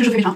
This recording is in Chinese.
这是非常。